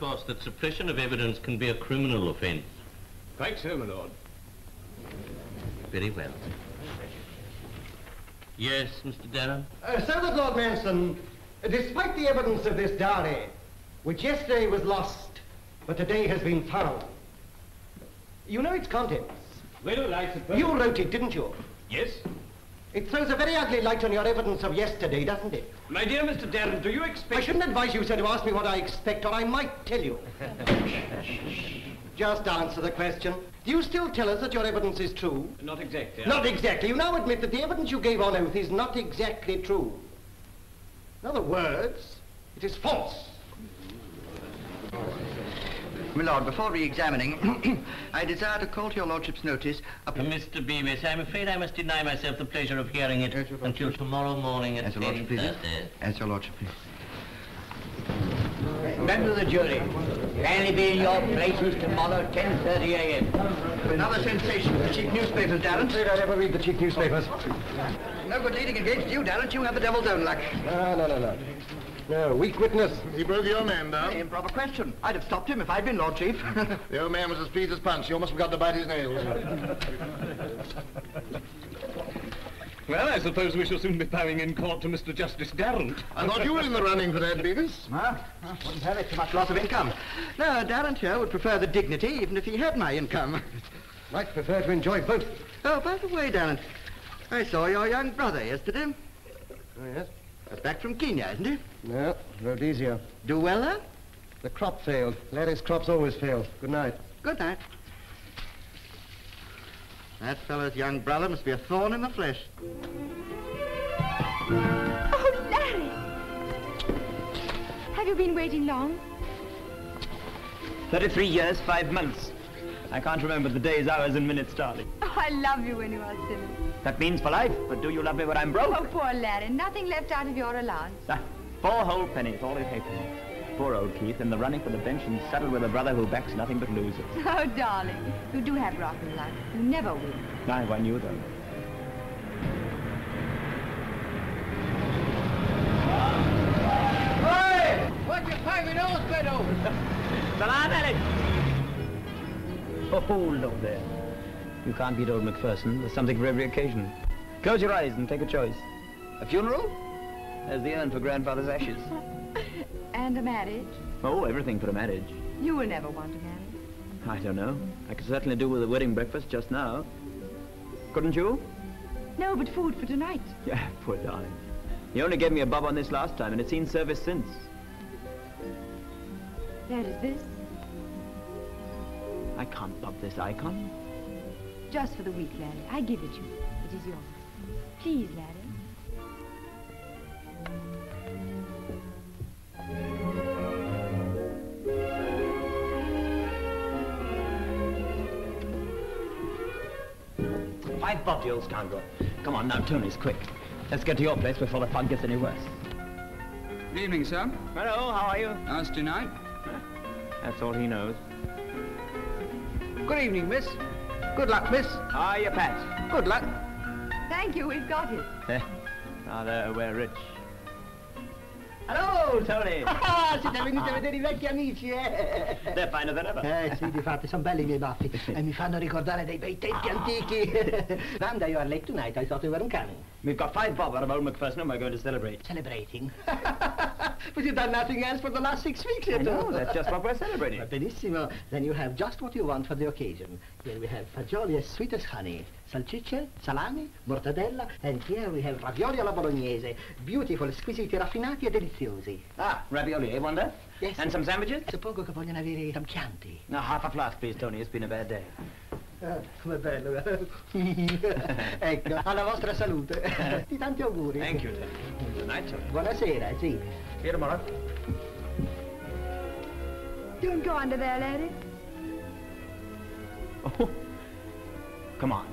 course, that suppression of evidence can be a criminal offence. Quite so, my lord. Very well. Yes, Mr. Darrant? Uh, so that Lord Manson, despite the evidence of this diary, which yesterday was lost, but today has been found, you know its contents. Well, I suppose... You wrote it, didn't you? Yes. It throws a very ugly light on your evidence of yesterday, doesn't it? My dear Mr. Darrant, do you expect... I shouldn't advise you, sir, to ask me what I expect, or I might tell you. Just answer the question. Do you still tell us that your evidence is true? Not exactly. Not exactly. You now admit that the evidence you gave on oath is not exactly true. In other words, it is false. My lord, before re-examining, I desire to call to your lordship's notice a... Mr. Beavis, I'm afraid I must deny myself the pleasure of hearing it Yes, Your until tomorrow morning at As your lordship pleases. As your lordship pleases. Members of the jury, kindly be in your places tomorrow, 10.30 a.m. Another sensation for the cheap newspapers, Darrant. I never read the cheap newspapers. No good leading against you, Darrant. You have the devil's own luck. No, no, no, no. No, weak witness. He broke your man down. Improper question. I'd have stopped him if I'd been Lord Chief. The old man was as pleased as Punch. He almost forgot to bite his nails. Well, I suppose we shall soon be bowing in court to Mr. Justice Darrant. I thought you were in the running for that, Beavis. Huh? Huh, Wouldn't have it. Too much loss of income. No, Darrant here would prefer the dignity, even if he had my income. Might prefer to enjoy both. Oh, by the way, Darrant, I saw your young brother yesterday. Oh, yes? That's back from Kenya, isn't he? No, Rhodesia. Do well there? The crop failed. Larry's crops always fail. Good night. Good night. That fellow's young brother must be a thorn in the flesh. Oh, Larry! Have you been waiting long? 33 years, 5 months. I can't remember the days, hours, and minutes, darling. Oh, I love you when you are silly. That means for life, but do you love me when I'm broke? Oh, poor Larry. Nothing left out of your allowance. Ah, four whole pennies, all he paid for me. Poor old Keith, in the running for the bench and saddled with a brother who backs nothing but losers. Oh, darling, you do have rotten luck. You never win. I, I knew though. What you piping those pedos? Salam Oh, hold on there. You can't beat old Macpherson. There's something for every occasion. Close your eyes and take a choice. A funeral? There's the urn for grandfather's ashes. And a marriage. Oh, everything for a marriage. You will never want to marry. I don't know. I could certainly do with a wedding breakfast just now. Couldn't you? No, but food for tonight. Yeah, poor darling. He only gave me a bob on this last time, and it's seen service since. There is this, I can't bob this icon. just for the week, Larry. I give it you. It is yours. Please, Larry. Five bob, you old scoundrel. Come on now, Tony's quick. Let's get to your place before the fun gets any worse. Good evening, sir. Hello, how are you? How's tonight? That's all he knows. Good evening, miss. Good luck, miss. You, Pat? Good luck. Thank you, we've got it. Eh, now there, we're rich. Hello, Tony! Siete venuti a vedere i vecchi amici, eh? They're finer than ever. Eh sì, difatti, sono belli i miei baffi e mi fanno ricordare dei bei tempi antichi. Vanda, you are late tonight. I thought you weren't coming. We've got five bob out of old Macpherson and we're going to celebrate. Celebrating. But you've done nothing else for the last six weeks, you know, that's just what we're celebrating. Benissimo. Then you have just what you want for the occasion. Here we have fagioli as sweet as honey, salsicce, salami, mortadella, and here we have ravioli alla bolognese. Beautiful, squisiti, raffinati e deliziosi. Ah, ravioli, eh, Wanda? Yes. And some sandwiches? Suppongo che vogliano avere some Chianti. No, half a flask, please, Tony. It's been a bad day. Ah, com'è bello. ecco, alla vostra salute. Di tanti auguri. Thank you, Tony. Good night, Tony. Buonasera, sì. See you tomorrow. Don't go under there, Larry. Oh, come on.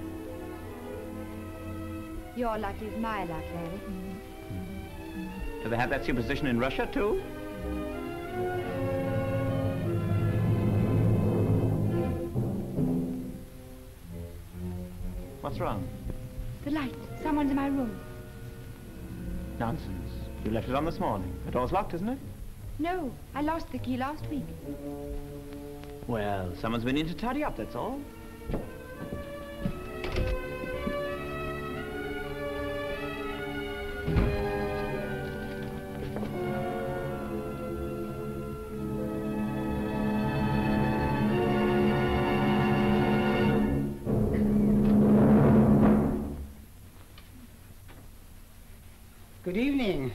Your luck is my luck, Larry. Do they have that superstition in Russia, too? What's wrong? The light. Someone's in my room. Nonsense. You left it on this morning. The door's locked, isn't it? No, I lost the key last week. Well, someone's been in to tidy up, that's all. Good evening,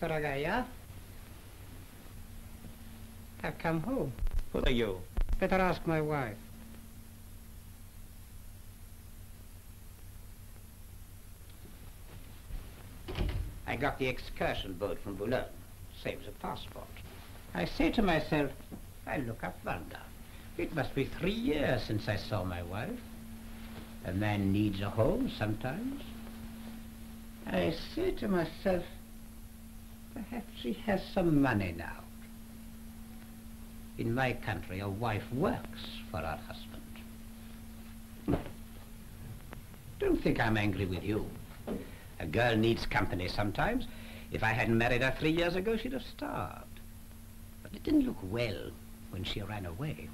дорогая. I've come home. Who are you? Better ask my wife. I got the excursion boat from Boulogne. Saves a passport. I say to myself, I look up Wanda. It must be three years since I saw my wife. A man needs a home sometimes. I say to myself, perhaps she has some money now. In my country, a wife works for her husband. Don't think I'm angry with you. A girl needs company sometimes. If I hadn't married her three years ago, she'd have starved. But it didn't look well when she ran away.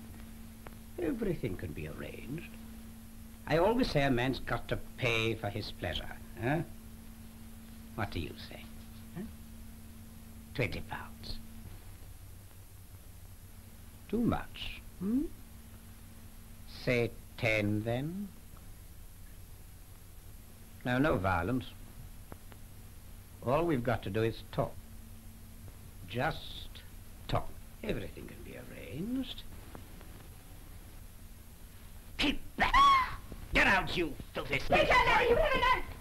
Everything can be arranged. I always say a man's got to pay for his pleasure. Huh? What do you say? Huh? Twenty pounds. Too much, hmm? Say ten, then. Now, no violence. All we've got to do is talk. Just talk. Everything can be arranged. Keep back! Get out, you filthy snake! you have enough!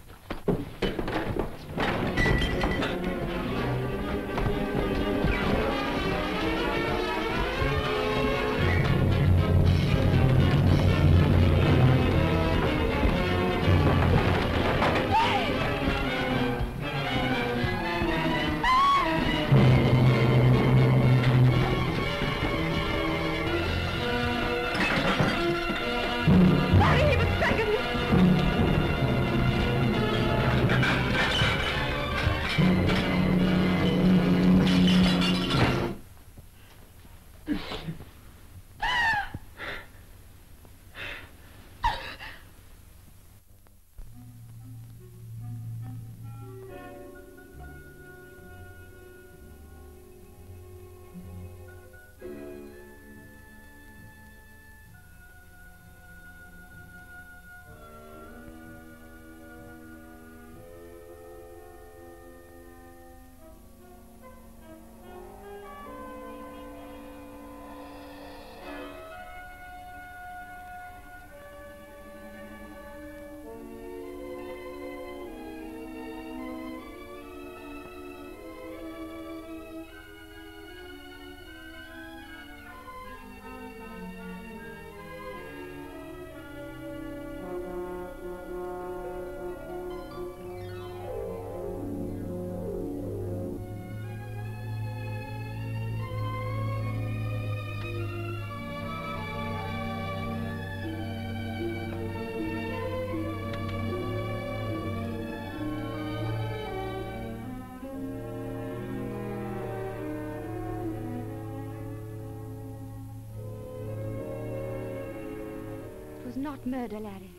Not murder, Larry.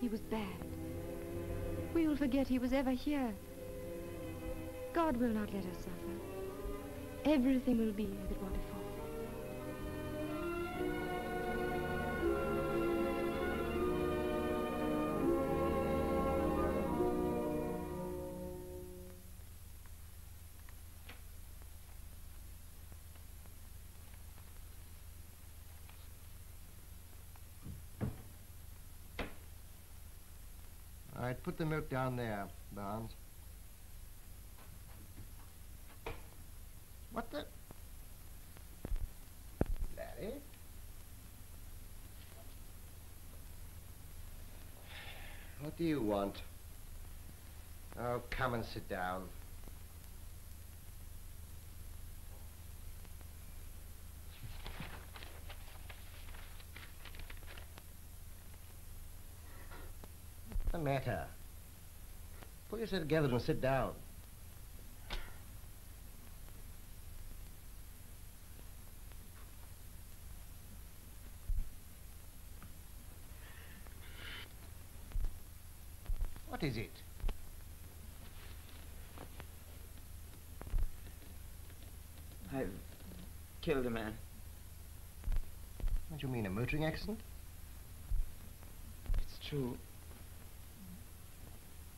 He was bad. We will forget he was ever here. God will not let us suffer. Everything will be as it was before. The down there, Barnes. What the? Larry? What do you want? Oh, come and sit down. The matter? sit together and sit down. What is it? I've killed a man. What do you mean, a motoring accident? It's true.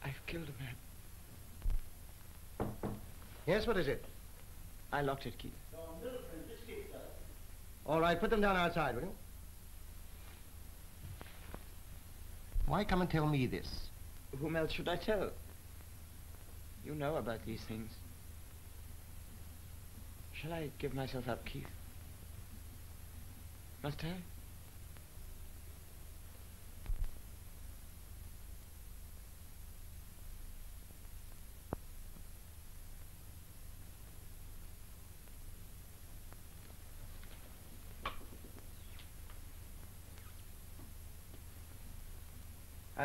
I've killed a man. Yes, what is it? I locked it, Keith. All right, put them down outside, will you? Why come and tell me this? Whom else should I tell? You know about these things. Shall I give myself up, Keith? Must I?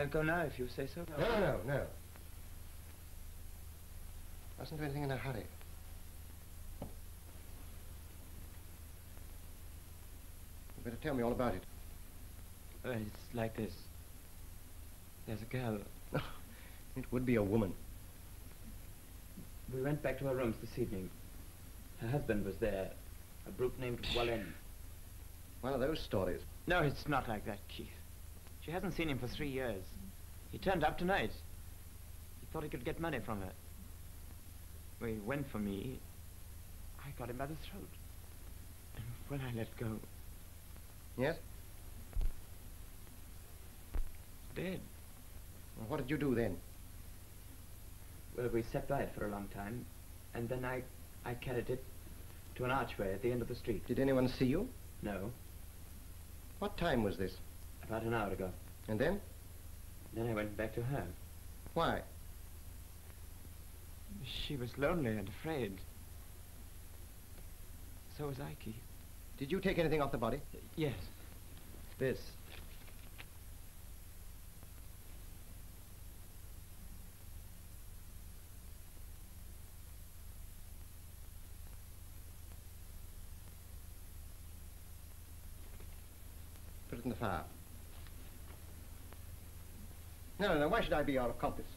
I'll go now if you say so. No, no, no, no. Mustn't do anything in a hurry. You better tell me all about it. Well, it's like this. There's a girl. It would be a woman. We went back to her rooms this evening. Her husband was there, a brute named Wallen. One of those stories. No, it's not like that, Keith. She hasn't seen him for three years. He turned up tonight. He thought he could get money from her. When he went for me, I got him by the throat. And when I let go, Yes? dead. Well, what did you do then? Well, we sat by it for a long time, and then I, I carried it to an archway at the end of the street. Did anyone see you? No, What time was this? About an hour ago. And then? Then I went back to her. Why? She was lonely and afraid. So was I, Keith. Did you take anything off the body? Yes. This. Put it in the fire. No, no, no. Why should I be your accomplice?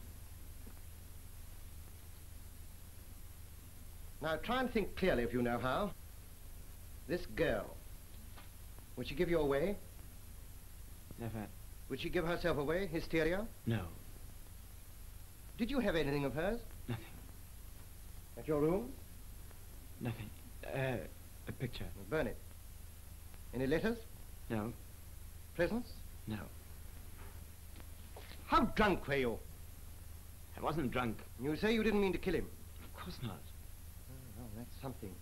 Now, try and think clearly if you know how. This girl, would she give you away? Never. Would she give herself away? Hysteria? No. Did you have anything of hers? Nothing. At your room? Nothing. Uh, a picture. Burn it. Any letters? No. Presents? No. How drunk were you? I wasn't drunk. You say you didn't mean to kill him. Of course not. Oh, well, that's something.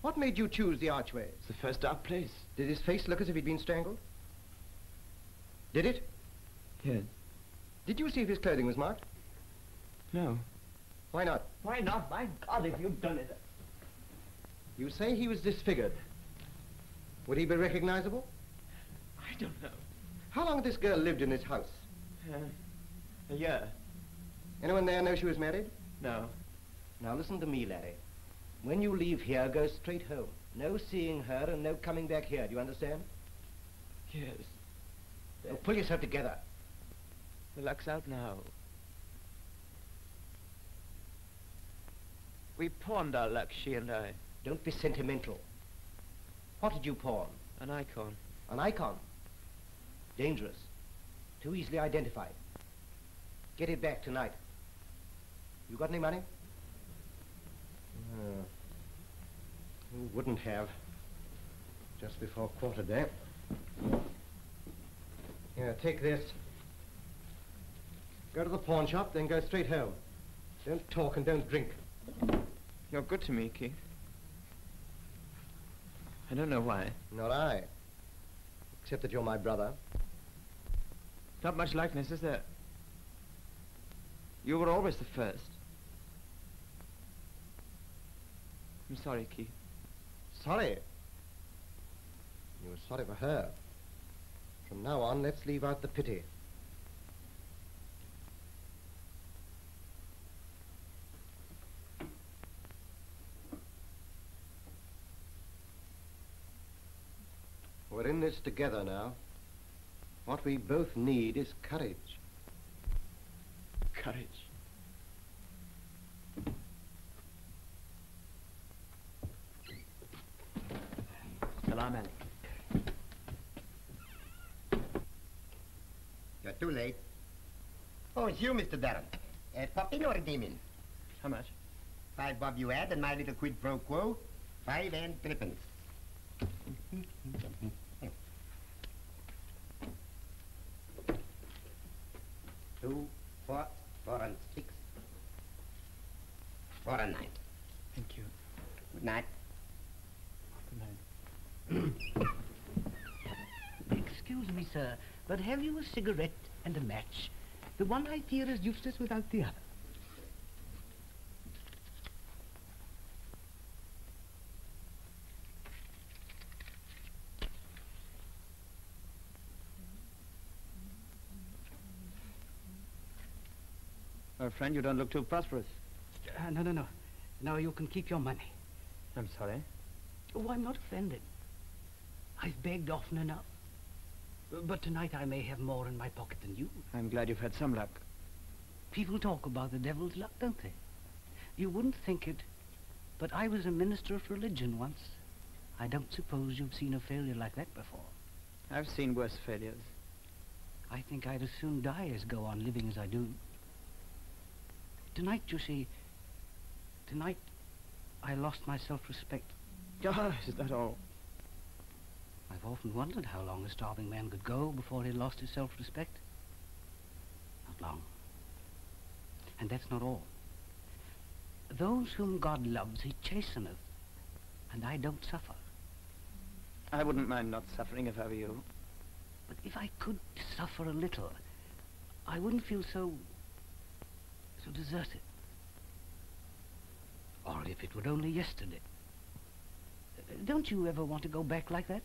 What made you choose the archway? It's the first dark place. Did his face look as if he'd been strangled? Did it? Yes. Did you see if his clothing was marked? No. Why not? Why not? My God, if you'd done it. You say he was disfigured. Would he be recognizable? I don't know. How long had this girl lived in this house? Uh, a year. Anyone there know she was married? No. Now listen to me, Larry. When you leave here, go straight home. No seeing her and no coming back here. Do you understand? Yes. Now pull yourself together. The luck's out now. We pawned our luck, she and I. Don't be sentimental. What did you pawn? An icon. An icon. Dangerous. Too easily identified. Get it back tonight. You got any money? Uh, who wouldn't have? Just before quarter day. Here, take this. Go to the pawn shop, then go straight home. Don't talk and don't drink. You're good to me, Keith. I don't know why. Nor I. Except that you're my brother. Not much likeness, is there? You were always the first. I'm sorry, Keith. Sorry. You were sorry for her. From now on, let's leave out the pity. We're in this together now. What we both need is courage. courage. Salam alaikum. You're too late. Oh, it's you, Mr. Darrant. Uh, popping or redeeming? How much? Five bob you add, and my little quid pro quo. Five and threepence. Two, four, four and six. Four and nine. Thank you. Good night. Good night. Excuse me, sir, but have you a cigarette and a match? The one I fear is useless without the other. Friend, you don't look too prosperous. Uh, no, no, no. No, you can keep your money. I'm sorry. Oh, I'm not offended. I've begged often enough. Uh, But tonight I may have more in my pocket than you. I'm glad you've had some luck. People talk about the devil's luck, don't they? You wouldn't think it, but I was a minister of religion once. I don't suppose you've seen a failure like that before. I've seen worse failures. I think I'd as soon die as go on living as I do. Tonight, you see, tonight I lost my self-respect. Ah, is that all? I've often wondered how long a starving man could go before he lost his self-respect. Not long. And that's not all. Those whom God loves, he chasteneth, and I don't suffer. I wouldn't mind not suffering if I were you. But if I could suffer a little, I wouldn't feel so... so deserted. Or if it were only yesterday. Don't you ever want to go back like that?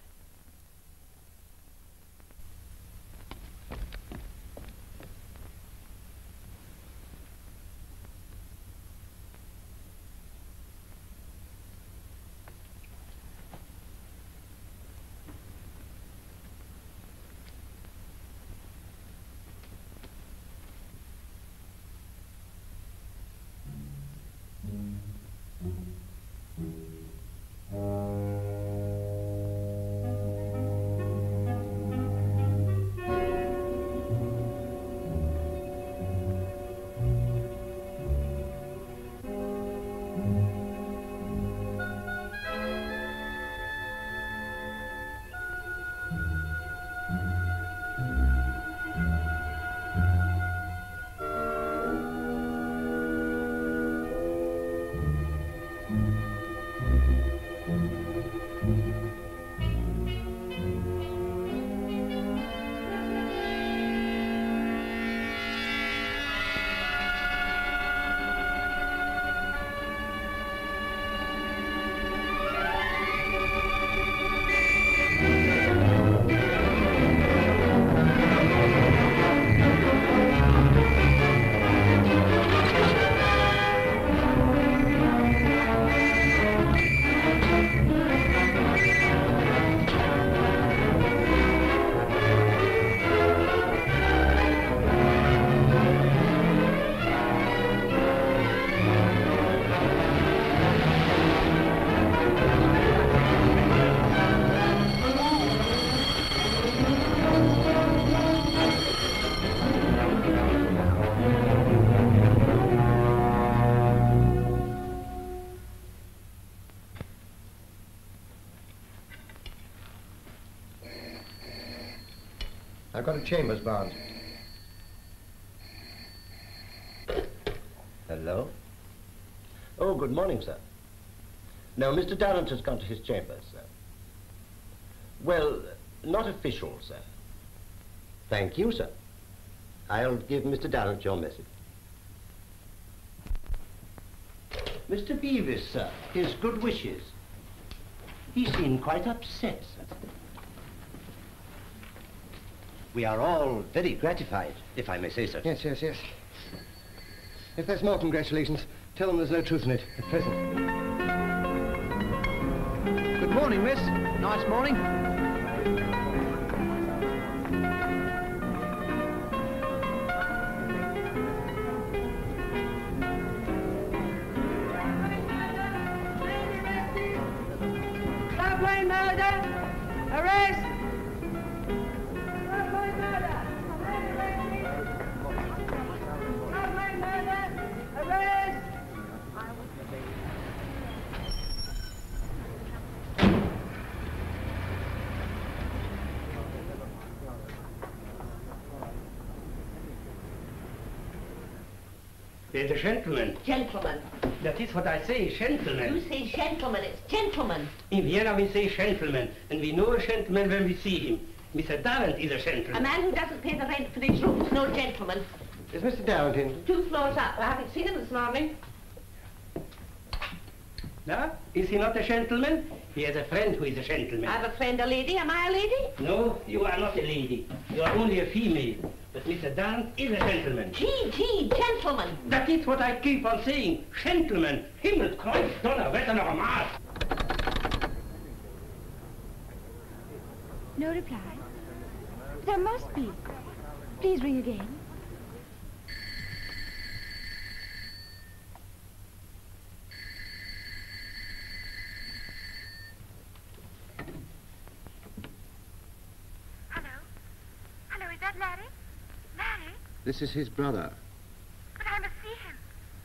I've got a chambers bound. Hello? Oh, good morning, sir. No, Mr. Darrant has gone to his chambers, sir. Well, not official, sir. Thank you, sir. I'll give Mr. Darrant your message. Mr. Beavis, sir, his good wishes. He seemed quite upset, sir. We are all very gratified, if I may say so. Yes, yes, yes. If there's more congratulations, tell them there's no truth in it at present. Good morning, miss. Nice morning. There's a gentleman. Gentlemen. That is what I say, gentleman. You say gentlemen, it's gentlemen. In Vienna we say gentleman, and we know a gentleman when we see him. Mr. Darrant is a gentleman. A man who doesn't pay the rent for these rooms, no gentleman. Is Mr. Darrant in? Two floors up. I haven't seen him this morning. No? Is he not a gentleman? He has a friend who is a gentleman. I have a friend, a lady. Am I a lady? No, you are not a lady. You are only a female. But Mr. Darrant is a gentleman. Gee, gee, gentleman. That is what I keep on saying. Gentleman. Himmelkreuz, Donnerwetter noch einmal. No reply. There must be. Please ring again. Hello, is that Larry? Larry? This is his brother. But I must see him.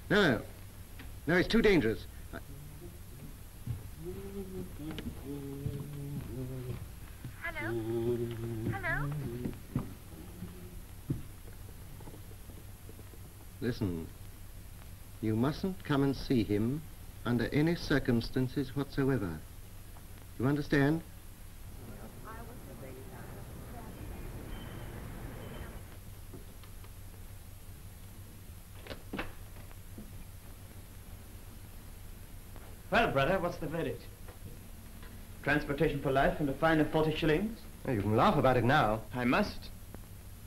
No, no. No, it's too dangerous. I- Hello? Hello? Listen. You mustn't come and see him under any circumstances whatsoever. You understand? Well, brother, what's the verdict? Transportation for life and a fine of 40 shillings? You can laugh about it now. I must.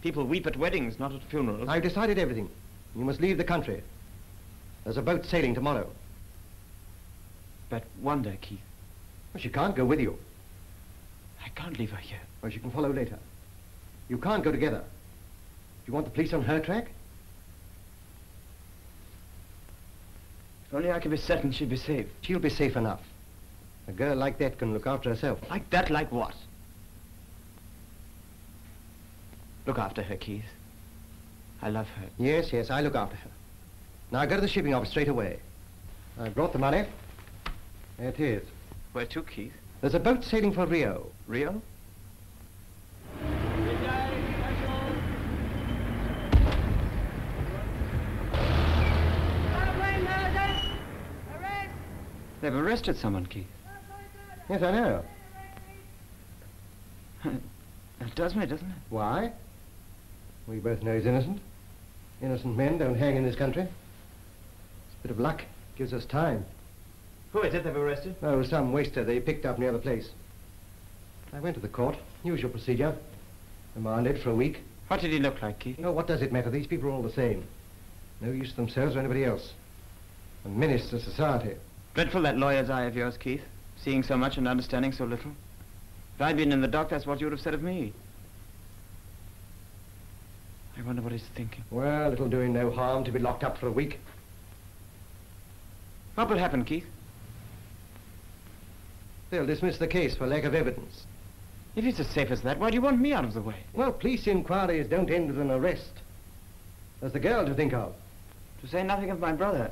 People weep at weddings, not at funerals. I've decided everything. You must leave the country. There's a boat sailing tomorrow. But Wanda, Keith. Well, she can't go with you. I can't leave her here. Well, she can follow later. You can't go together. Do you want the police on her track? Only I can be certain she'd be safe. She'll be safe enough. A girl like that can look after herself. Like that, like what? Look after her, Keith. I love her. Yes, yes, I look after her. Now go to the shipping office straight away. I brought the money. There it is. Where to, Keith? There's a boat sailing for Rio. Rio? They've arrested someone, Keith. Yes, I know. It does me, doesn't it? Why? We both know he's innocent. Innocent men don't hang in this country. It's a bit of luck. Gives us time. Who is it they've arrested? Oh, some waster they picked up near the place. I went to the court. Usual procedure. Remanded for a week. What did he look like, Keith? Oh, what does it matter? These people are all the same. No use to themselves or anybody else. A menace to society. Dreadful that lawyer's eye of yours, Keith. Seeing so much and understanding so little. If I'd been in the dock, that's what you would have said of me. I wonder what he's thinking. Well, it'll do him no harm to be locked up for a week. What will happen, Keith? They'll dismiss the case for lack of evidence. If it's as safe as that, why do you want me out of the way? Well, police inquiries don't end with an arrest. There's the girl to think of. To say nothing of my brother.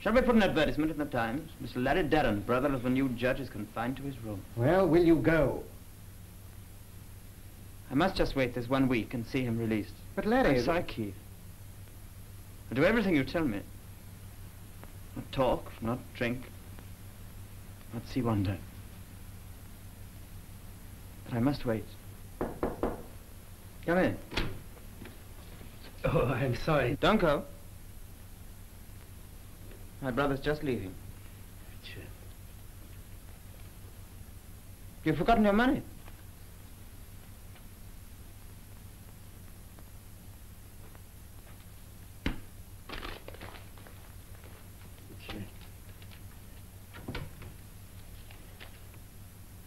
Shall we put an advertisement in the Times? Mr. Larry Darrant, brother of the new judge, is confined to his room. Well, will you go? I must just wait this one week and see him released. But Larry... I'm sorry, Keith. I'll do everything you tell me. Not talk, not drink, not see Wanda. But I must wait. Come in. Oh, I'm sorry. Don't go. My brother's just leaving. You've forgotten your money.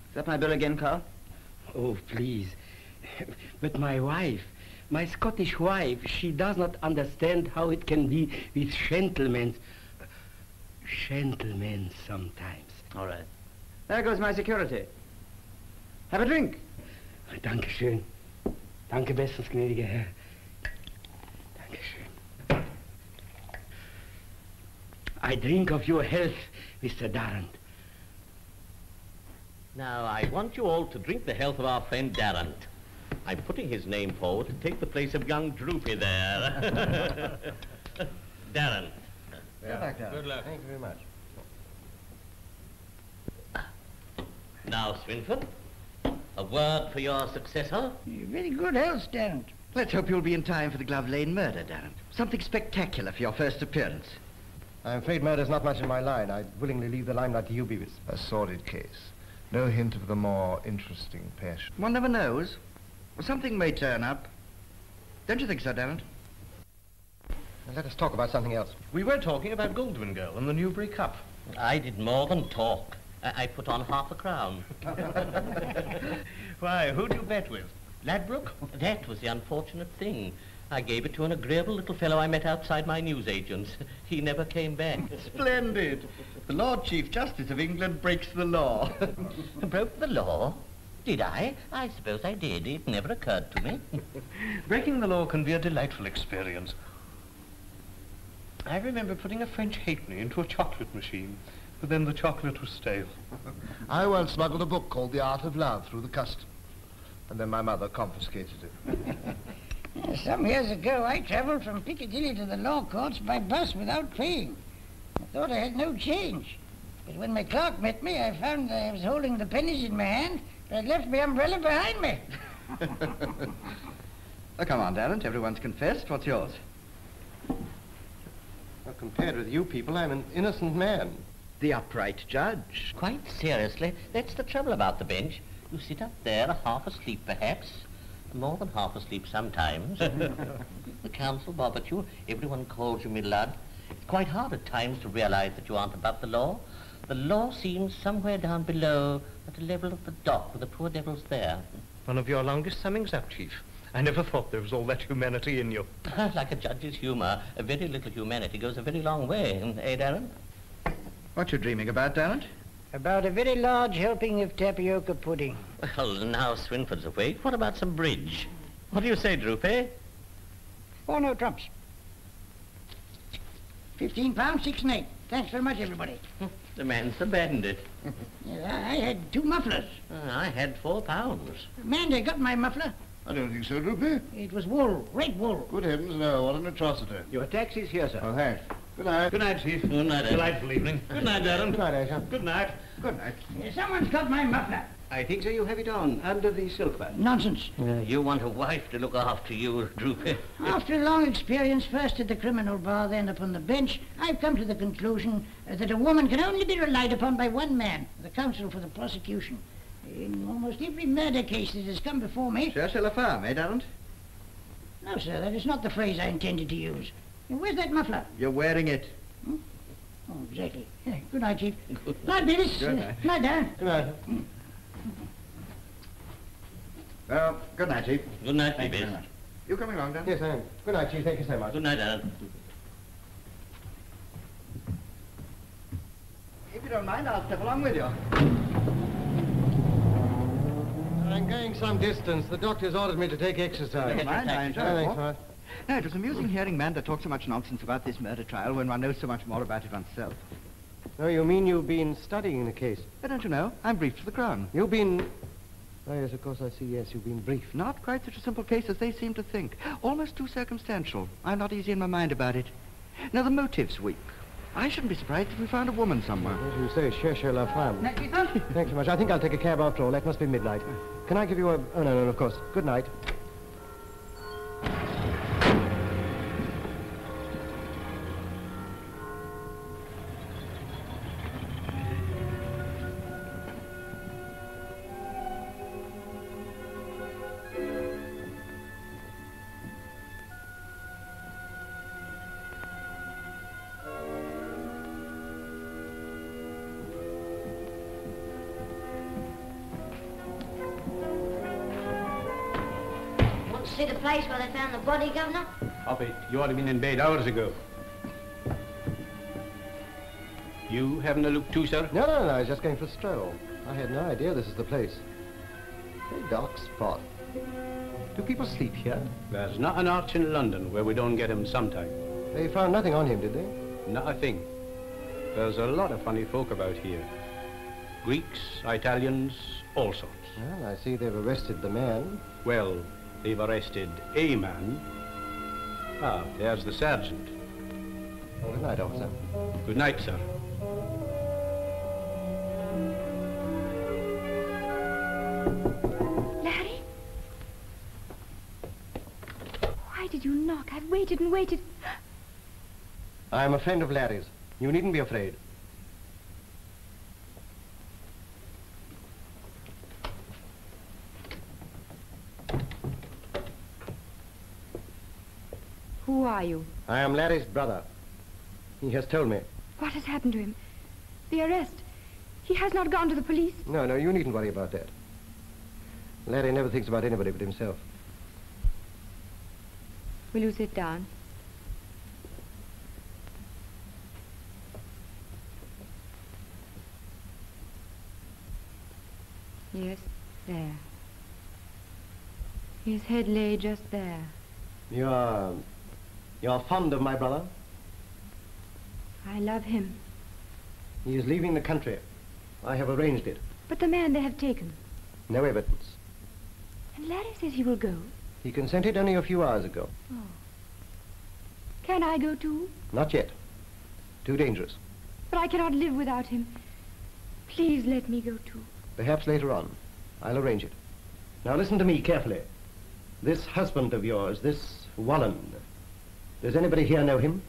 Is that my bill again, Carl? Oh, please. But my wife, my Scottish wife, she does not understand how it can be with gentlemen. Gentlemen sometimes. All right. There goes my security. Have a drink. Danke schön. Danke bestens, gnädiger Herr. Dankeschön. I drink of your health, Mr. Darrant. Now, I want you all to drink the health of our friend Darrant. I'm putting his name forward to take the place of young Droopy there. Darrant. Good luck, Darrant. Good luck. Thank you very much. Now, Swinford, a word for your successor. Very good health, Darrant. Let's hope you'll be in time for the Glove Lane murder, Darrant. Something spectacular for your first appearance. I'm afraid murder's not much in my line. I'd willingly leave the limelight to you, Beavis. A sordid case. No hint of the more interesting passion. One never knows. Something may turn up. Don't you think so, Darrant? Now, let us talk about something else. We were talking about Goldwyn Girl and the Newbury Cup. I did more than talk. I, I put on half a crown. Why, who'd you bet with? Ladbroke? That was the unfortunate thing. I gave it to an agreeable little fellow I met outside my newsagent's. He never came back. Splendid. The Lord Chief Justice of England breaks the law. Broke the law? Did I? I suppose I did. It never occurred to me. Breaking the law can be a delightful experience. I remember putting a French halfpenny into a chocolate machine, but then the chocolate was stale. I once smuggled a book called The Art of Love through the custom. And then my mother confiscated it. Some years ago, I travelled from Piccadilly to the law courts by bus without paying. I thought I had no change. But when my clerk met me, I found that I was holding the pennies in my hand, but I'd left my umbrella behind me. oh, come on, Darrant. Everyone's confessed. What's yours? Well, compared with you people, I'm an innocent man. The upright judge. Quite seriously, that's the trouble about the bench. You sit up there, half asleep perhaps, more than half asleep sometimes. the counsel bob you, everyone calls you me lad. It's quite hard at times to realize that you aren't above the law. The law seems somewhere down below, at the level of the dock, with the poor devils there. One of your longest summings up, Chief. I never thought there was all that humanity in you. like a judge's humor, a very little humanity goes a very long way, eh, Darrant? What you dreaming about, Darrant? About a very large helping of tapioca pudding. Well, now Swinford's awake. What about some bridge? What do you say, Droopy? Four no trumps. Fifteen pounds, six and eight. Thanks very much, everybody. The man's the bandit. Yeah, I had two mufflers. I had four pounds. Amanda got my muffler. I don't think so, Droopy. It was wool, red wool. Good heavens, no. What an atrocity. Your taxi's here, sir. Oh, thanks. Good night. Good night, Chief. Good night, Ed. Delightful evening. Good night, Darrant. Good night, Asher. Good night. Good night. Someone's got my muffler. I think so. You have it on, under the silk band. Nonsense. Uh, you want a wife to look after you, Droopy. After a long experience, first at the criminal bar, then upon the bench, I've come to the conclusion uh, that a woman can only be relied upon by one man, the counsel for the prosecution. In almost every murder case that has come before me... Cherchez la femme, eh, Darrant? No, sir, that is not the phrase I intended to use. Where's that muffler? You're wearing it. Oh, exactly. Yeah, Good night, Chief. Good night, Beavis. Good Uh, night. night, Darrant. Good night. Well, good night, Chief. Good night, Thank you very Beavis. much. You coming along, Darrant? Yes, I am. Good night, Chief. Thank you so much. Good night, Darrant. If you don't mind, I'll step along with you. I'm going some distance. The doctor's ordered me to take exercise. Never mind, I enjoy it. thanks, No, it was amusing hearing Mander talk so much nonsense about this murder trial when one knows so much more about it oneself. Oh, you mean you've been studying the case? But don't you know, I'm briefed to the Crown. You've been... Oh, yes, of course I see. Yes, you've been briefed. Not quite such a simple case as they seem to think. Almost too circumstantial. I'm not easy in my mind about it. Now, the motive's weak. I shouldn't be surprised if we found a woman somewhere. As you say, cherchez la femme. Thanks so much. I think I'll take a cab after all. That must be midnight. Can I give you a... Oh, no, no, of course. Good night. They found the body, Governor? Stop it. You ought to have been in bed hours ago. You having a look too, sir? No, no, no. I was just going for a stroll. I had no idea this is the place. Very dark spot. Do people sleep here? There's not an arch in London where we don't get him sometime. They found nothing on him, did they? Not a thing. There's a lot of funny folk about here. Greeks, Italians, all sorts. Well, I see they've arrested the man. Well, they've arrested a man. Ah, there's the sergeant. Good night, officer. Good night, sir. Larry? Why did you knock? I've waited and waited. I'm a friend of Larry's. You needn't be afraid. Who are you? I am Larry's brother. He has told me. What has happened to him? The arrest. He has not gone to the police. No, no, you needn't worry about that. Larry never thinks about anybody but himself. Will you sit down? Yes, there. His head lay just there. You're... you're fond of my brother? I love him. He is leaving the country. I have arranged it. But the man they have taken. No evidence. And Larry says he will go. He consented only a few hours ago. Oh. Can I go too? Not yet. Too dangerous. But I cannot live without him. Please let me go too. Perhaps later on. I'll arrange it. Now listen to me carefully. This husband of yours, this Wallen, does anybody here know him?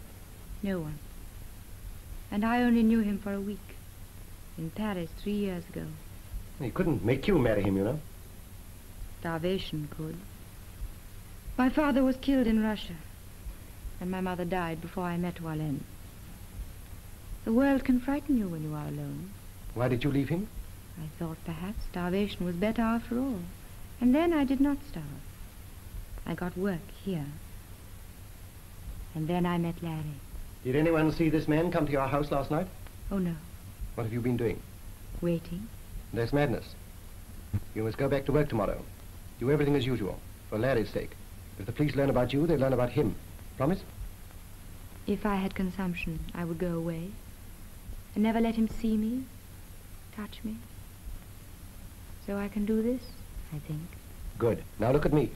No one. And I only knew him for a week. In Paris three years ago. He couldn't make you marry him, you know. Starvation could. My father was killed in Russia. And my mother died before I met Wallen. The world can frighten you when you are alone. Why did you leave him? I thought perhaps starvation was better after all. And then I did not starve. I got work here. And then I met Larry. Did anyone see this man come to your house last night? Oh, no. What have you been doing? Waiting. That's madness. You must go back to work tomorrow. Do everything as usual, for Larry's sake. If the police learn about you, they'll learn about him. Promise? If I had consumption, I would go away. And never let him see me, touch me. So I can do this, I think. Good. Now look at me.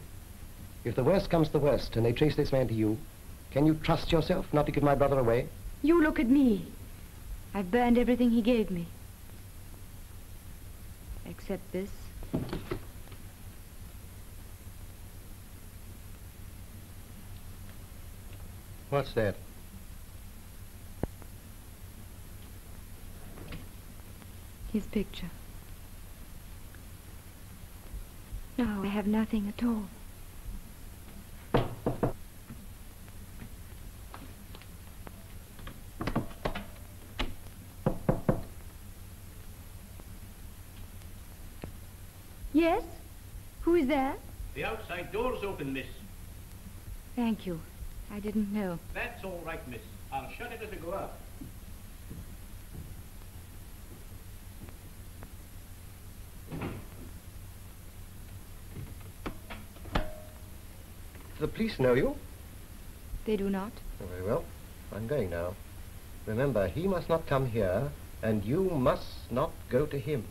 If the worst comes to the worst and they trace this man to you, can you trust yourself not to give my brother away? You look at me. I've burned everything he gave me. Except this. What's that? His picture. No, I have nothing at all. Yes? Who is there? The outside door's open, miss. Thank you. I didn't know. That's all right, miss. I'll shut it as I go out. Do the police know you? They do not. Very well. I'm going now. Remember, he must not come here, and you must not go to him.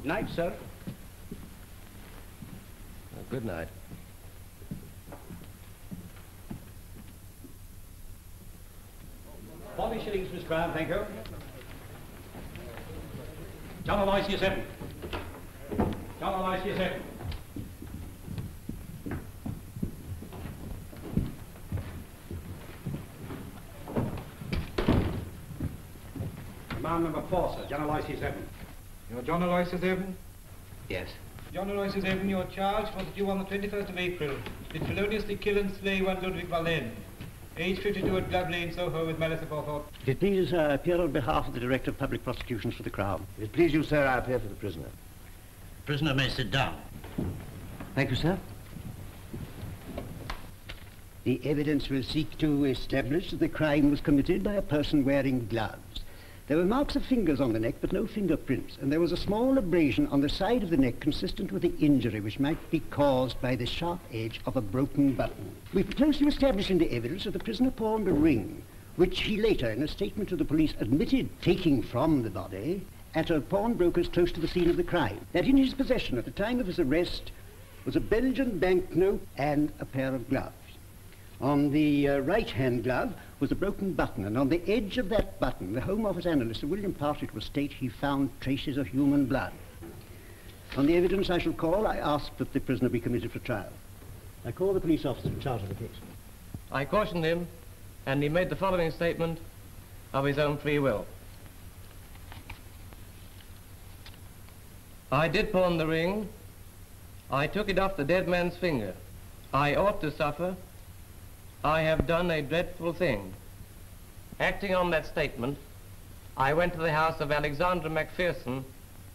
Good night, sir. Uh, good night. Forty shillings, Miss Crown, thank you. John and I see you seven. John see seven. Man number four, sir. John I seven. Your John Aloysius Evan? Yes. John Aloysius Evan, your charge was that you on the 21st of April did feloniously kill and slay one Ludwig Valen, age 52 at Glove Lane, Soho, with malice aforethought. If it please, uh, appear on behalf of the Director of Public Prosecutions for the Crown. If it please you, sir, I appear for the prisoner. The Prisoner may sit down. Thank you, sir. The evidence will seek to establish that the crime was committed by a person wearing gloves. There were marks of fingers on the neck, but no fingerprints, and there was a small abrasion on the side of the neck consistent with the injury which might be caused by the sharp edge of a broken button. We've closely established in the evidence that the prisoner pawned a ring, which he later, in a statement to the police, admitted taking from the body at a pawnbroker's close to the scene of the crime. That in his possession at the time of his arrest was a Belgian banknote and a pair of gloves. On the uh, right-hand glove was a broken button, and on the edge of that button, the Home Office analyst, Sir William Partridge, will state he found traces of human blood. On the evidence I shall call, I ask that the prisoner be committed for trial. I call the police officer in charge of the case. I cautioned him, and he made the following statement of his own free will. I did pawn the ring. I took it off the dead man's finger. I ought to suffer. I have done a dreadful thing. Acting on that statement, I went to the house of Alexander Macpherson,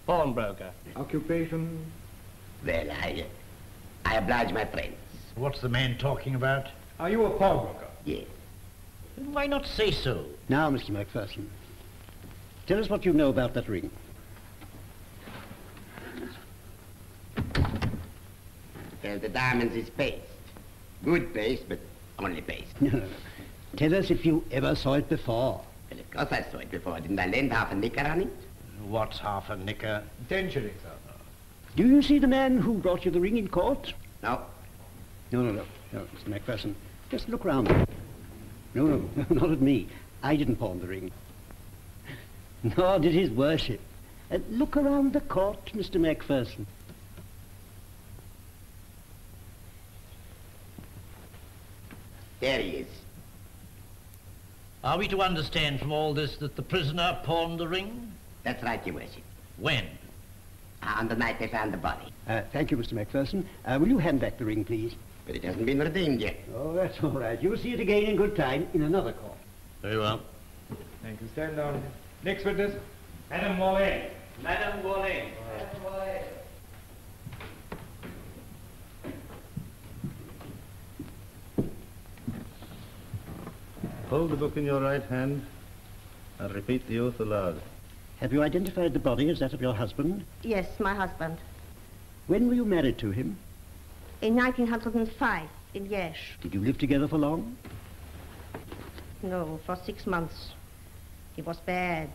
pawnbroker. Occupation? Well, I, I oblige my friends. What's the man talking about? Are you a pawnbroker? Yes. Why not say so? Now, Mr. Macpherson, tell us what you know about that ring. Well, the diamonds is paste. Good paste, but only paste. No, no, no. Tell us if you ever saw it before. Well, of course I saw it before. Didn't I lend half a nicker on it? What's half a nicker? Ten shillings, sir. Do you see the man who brought you the ring in court? No. No, no, no. No, Mr. Macpherson. Just look round. No, no, not at me. I didn't pawn the ring. Nor did his worship. Uh, look around the court, Mr. Macpherson. There he is. Are we to understand from all this that the prisoner pawned the ring? That's right, your worship. When? On the night they found the body. Uh, thank you, Mr. Macpherson. Uh, will you hand back the ring, please? But it hasn't been redeemed yet. Oh, that's all right. You'll see it again in good time in another court. Very well. Thank you. Stand down. Next witness, Madame Wallen. Madame Wallen. Hold the book in your right hand and repeat the oath aloud. Have you identified the body as that of your husband? Yes, my husband. When were you married to him? In 1905, in Liège. Did you live together for long? No, for six months. He was bad.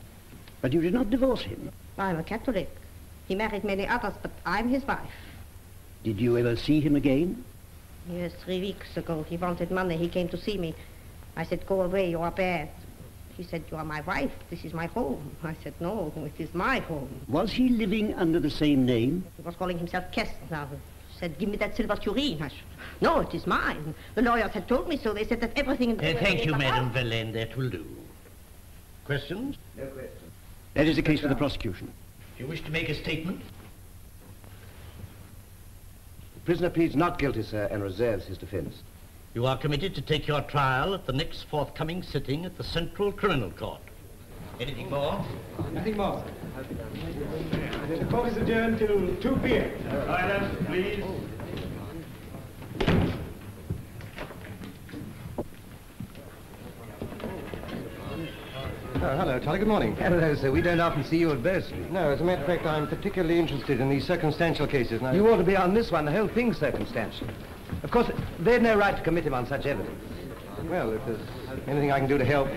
But you did not divorce him. I'm a Catholic. He married many others, but I'm his wife. Did you ever see him again? Yes, three weeks ago. He wanted money. He came to see me. I said, go away, you are bad. He said, you are my wife. This is my home. I said, no, it is my home. Was he living under the same name? He was calling himself Kestner. He said, give me that silver tureen. I said, no, it is mine. The lawyers had told me so. They said that everything... In the Uh, thank you, Madame Verlaine. That will do. Questions? No questions. That is a case for the prosecution. Do you wish to make a statement? The prisoner pleads not guilty, sir, and reserves his defense. You are committed to take your trial at the next forthcoming sitting at the Central Criminal Court. Anything more? Nothing more. The court is adjourned till 2 p.m. Silence, please. Oh, hello, Charlie. Good morning. Hello, sir. We don't often see you at Bow Street. No, as a matter of fact, I'm particularly interested in these circumstantial cases. Now, you ought to be on this one. The whole thing's circumstantial. Of course, they'd no right to commit him on such evidence. Well, if there's anything I can do to help...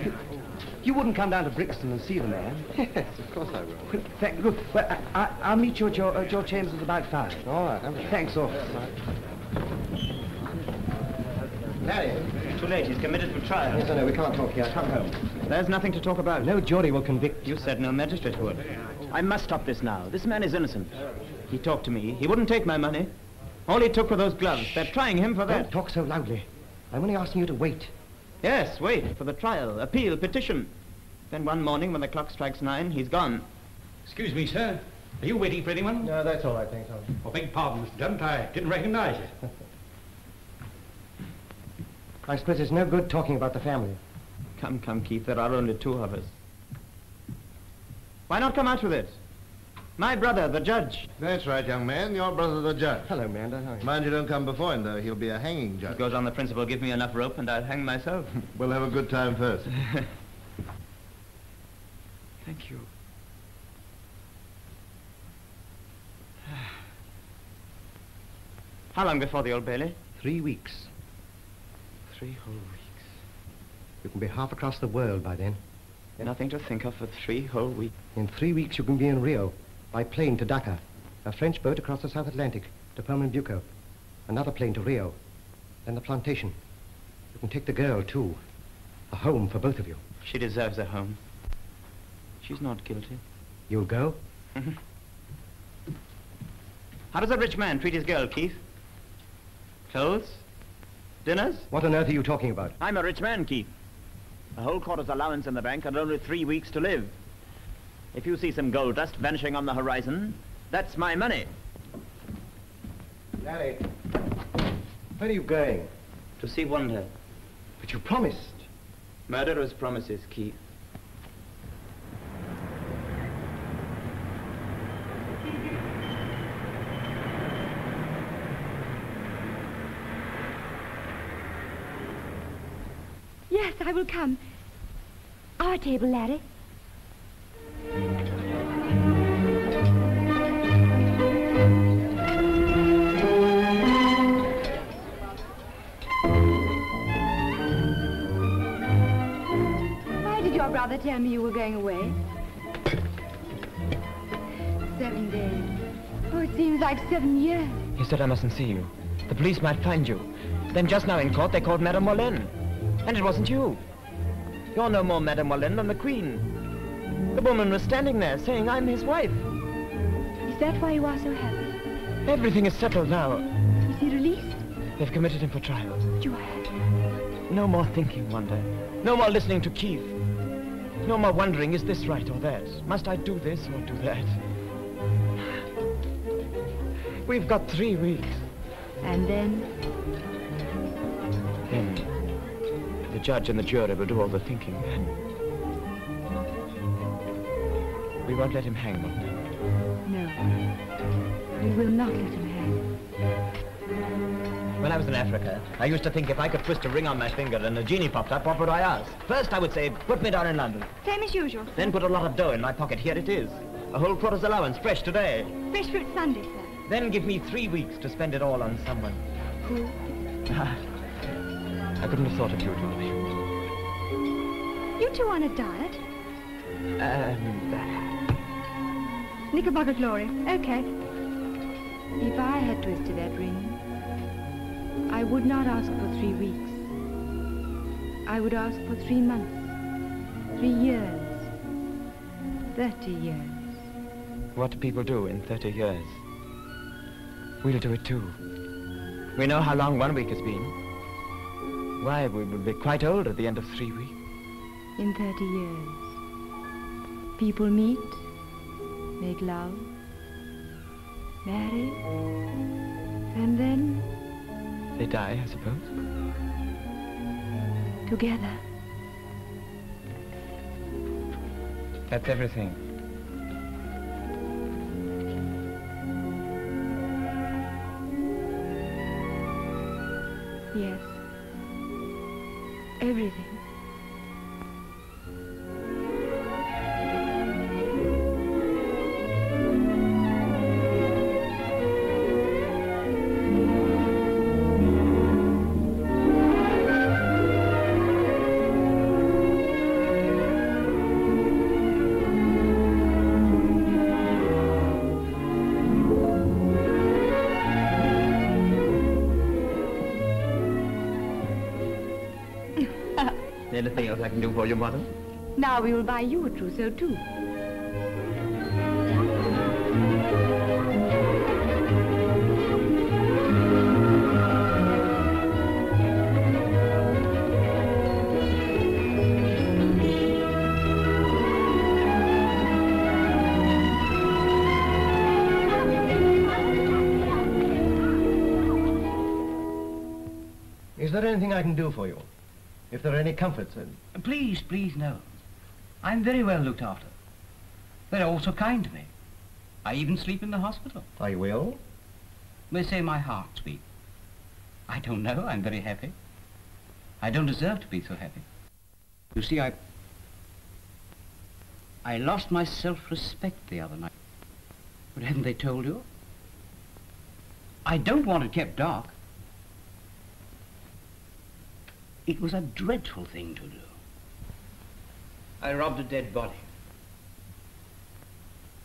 You wouldn't come down to Brixton and see the man? Yes, of course I will. Well, thank, good. Well, I, I, I'll meet you at your, at your chambers at about five. All right. Okay. Thanks, officer. Larry, too late. He's committed for trial. Yes, I know. We can't talk here. Come home. There's nothing to talk about. No jury will convict. You said no magistrate would. I must stop this now. This man is innocent. He talked to me. He wouldn't take my money. All he took were those gloves. They're trying him for that. Don't talk so loudly. I'm only asking you to wait. Yes, wait for the trial, appeal, petition. Then one morning when the clock strikes nine, he's gone. Excuse me, sir. Are you waiting for anyone? No, that's all right, thanks, Holmes. Oh, beg pardon, Mr. Dunt. I didn't recognize you. I suppose it's no good talking about the family. Come, come, Keith, there are only two of us. Why not come out with it? My brother, the judge. That's right, young man. Your brother, the judge. Hello, Mander. How are you? Mind you don't come before him, though. He'll be a hanging judge. It goes on the principle, give me enough rope and I'll hang myself. We'll have a good time first. Thank you. How long before the Old Bailey? Three weeks. Three whole weeks. You can be half across the world by then. Nothing to think of for three whole weeks. In three weeks, you can be in Rio, by plane to Dakar, a French boat across the South Atlantic to Pernambuco, another plane to Rio, then the plantation. You can take the girl, too. A home for both of you. She deserves a home. She's not guilty. You'll go? Mhm. How does a rich man treat his girl, Keith? Clothes? Dinners? What on earth are you talking about? I'm a rich man, Keith. A whole quarter's allowance in the bank and only three weeks to live. If you see some gold dust vanishing on the horizon, that's my money. Larry, where are you going? To see Wanda. But you promised. Murderers' promises, Keith. Yes, I will come. Our table, Larry. Why did your brother tell me you were going away? Seven days. Oh, it seems like seven years. He said I mustn't see you. The police might find you. Then just now in court they called Madame Moulin. And it wasn't you. You're no more Madame Moulin than the Queen. The woman was standing there saying I'm his wife. Is that why you are so happy? Everything is settled now. Is he released? They've committed him for trial. You are happy. No more thinking, Wanda. No more listening to Keith. No more wondering, is this right or that? Must I do this or do that? We've got three weeks. And then? Then the judge and the jury will do all the thinking We won't let him hang, Wanda. No. We will not let him hang. When I was in Africa, I used to think if I could twist a ring on my finger and a genie popped up, what would I ask? First, I would say, put me down in London. Same as usual. Then put a lot of dough in my pocket. Here it is. A whole quarter's allowance, fresh today. Fresh fruit Sunday, sir. Then give me three weeks to spend it all on someone. Who? I couldn't have thought of you, George. You two on a diet? Um, Knickerbocker Glory. Okay. If I had twisted that ring, I would not ask for three weeks. I would ask for three months, three years, thirty years. what do people do in 30 years? We'll do it too. We know how long one week has been. Why, we will be quite old at the end of three weeks. In 30 years, people meet, make love, marry, and then They die, I suppose. together. That's everything. Yes. Everything. Anything else I can do for you, Mother? Now we will buy you a trousseau, too. Is there anything I can do for you? There are any comforts, uh, Please, please, no. I'm very well looked after. They're all so kind to me. I even sleep in the hospital. Are you ill? They say my heart's weak. I don't know. I'm very happy. I don't deserve to be so happy. You see, I... I lost my self-respect the other night. But haven't they told you? I don't want it kept dark. It was a dreadful thing to do. I robbed a dead body.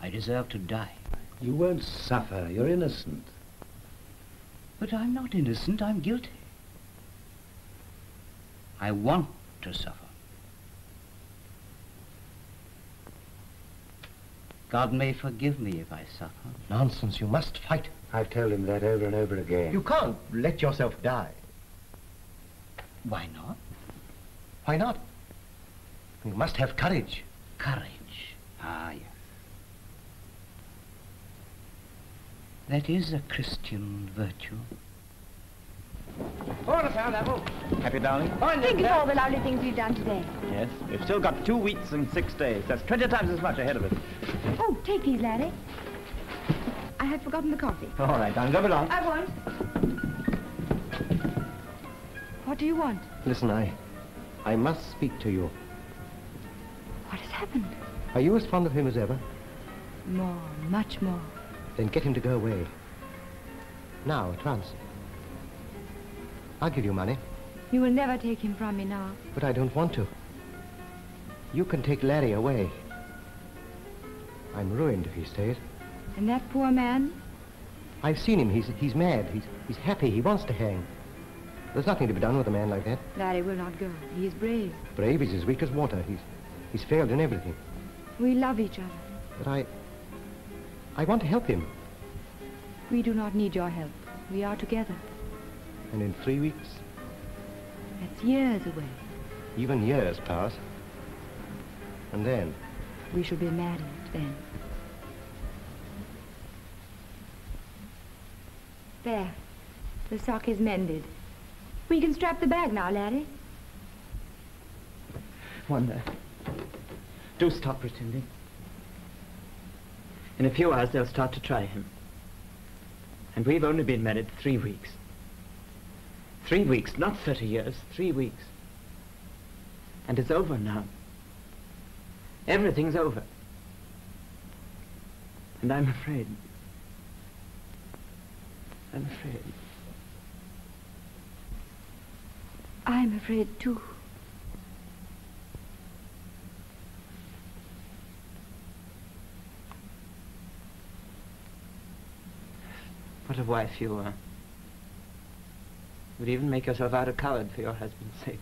I deserve to die. You won't suffer. You're innocent. But I'm not innocent. I'm guilty. I want to suffer. God may forgive me if I suffer. Nonsense, you must fight. I've told him that over and over again. You can't let yourself die. Why not? Why not? You must have courage. Courage. Ah, yes. That is a Christian virtue. Morning, Sir Devil. Happy, darling? Think of all the lovely things we've done today. Yes, we've still got two weeks and six days. That's 20 times as much ahead of us. Oh, take these, laddie. I had forgotten the coffee. All right, darling, come along. I won't. What do you want? Listen, I... I must speak to you. What has happened? Are you as fond of him as ever? More, much more. Then get him to go away. Now, at once. I'll give you money, You will never take him from me now. but I don't want to. You can take Larry away. I'm ruined if he stays. And that poor man? I've seen him. He's, he's mad. He's, he's happy. He wants to hang. There's nothing to be done with a man like that. Larry will not go. He is brave. Brave, he's as weak as water. He's, he's failed in everything. We love each other. But I... I want to help him. We do not need your help. We are together. And in three weeks, That's years away. even years pass. And then, We shall be married then. There. The sock is mended. We can strap the bag now, Larry. Wanda, do stop pretending. In a few hours, they'll start to try him. And we've only been married three weeks. Three weeks, not 30 years, three weeks. And it's over now. Everything's over. And I'm afraid. I'm afraid. I'm afraid too. What a wife you are. You'd even make yourself out a coward for your husband's sake.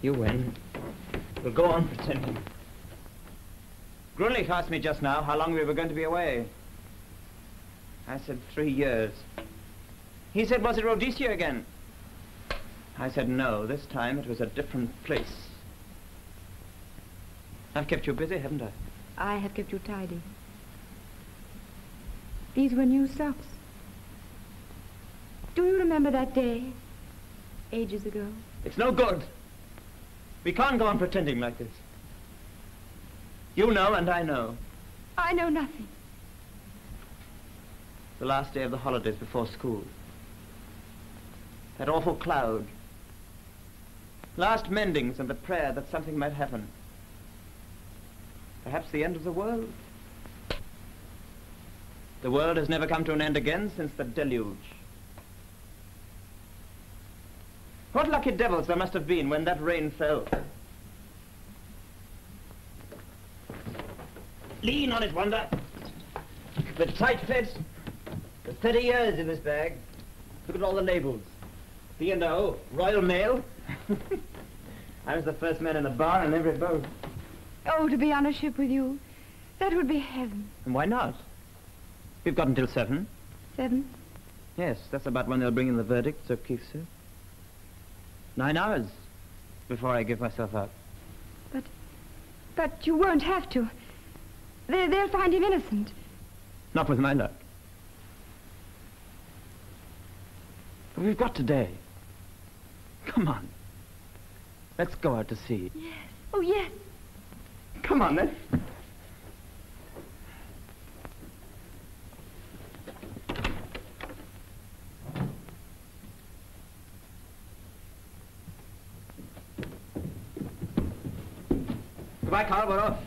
You, Wayne, will go on pretending. Grunlich asked me just now how long we were going to be away. I said three years. He said, was it Rhodesia again? I said no, this time it was a different place. I've kept you busy, haven't I? I have kept you tidy. These were new socks. Do you remember that day? Ages ago. It's no good. We can't go on pretending like this. You know and I know. I know nothing. The last day of the holidays before school. That awful cloud. Last mendings and the prayer that something might happen. Perhaps the end of the world. The world has never come to an end again since the deluge. What lucky devils there must have been when that rain fell. Lean on it, Wanda. The tight fit. There's 30 years in this bag. Look at all the labels. P&O, Royal Mail. I was the first man in the bar in every boat. Oh, to be on a ship with you. That would be heaven. And why not? We've got until seven. Seven? Yes, that's about when they'll bring in the verdict, Sir Keith said. Nine hours before I give myself up. But But you won't have to. They, they'll find him innocent. Not with my luck. But we've got today. Come on. Let's go out to sea. Yes. Oh, yes. Come on, then. Goodbye, Carl, we're off.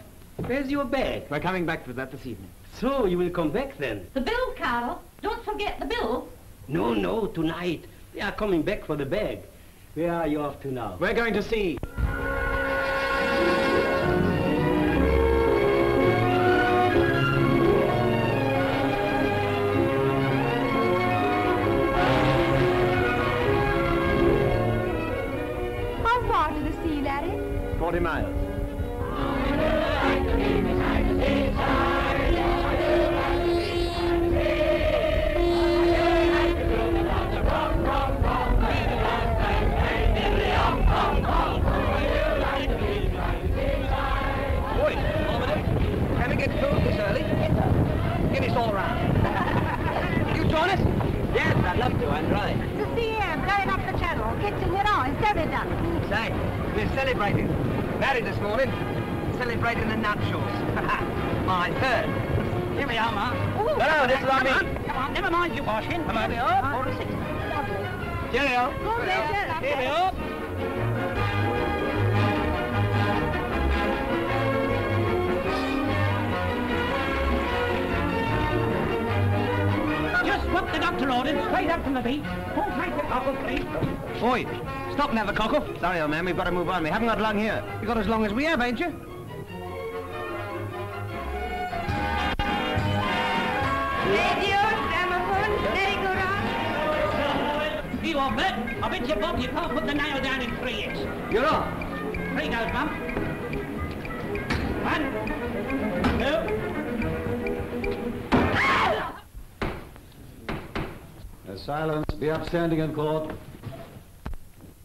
Where's your bag? We're coming back for that this evening. So, you will come back then? The bill, Carl. Don't forget the bill. No, no, tonight. We are coming back for the bag. Where are you off to now? We're going to sea. All round. you join us? Yes, I'd love to. I'm right. The sea air blowing up the channel. Kitchen it on. It's very done. Say, we're celebrating. Married this morning. Celebrating the nuptials. My third. Here we are, Ma. Hello, this is on me. Come on, never mind you washing. Come on. Here we are. Four to six. Cheerio. Good day, Here we what the ordered, straight up from the beach. Don't take the cockle, please. Boy, stop and have a cockle. Sorry, old man, we've got to move on. We haven't got long here. You got as long as we have, ain't you? Radio, gramophone, merry-go-round. You old bet. I bet you, Bob, you can't put the nail down in three hits. You're off. Three goes, Mum. Silence. Be upstanding in court.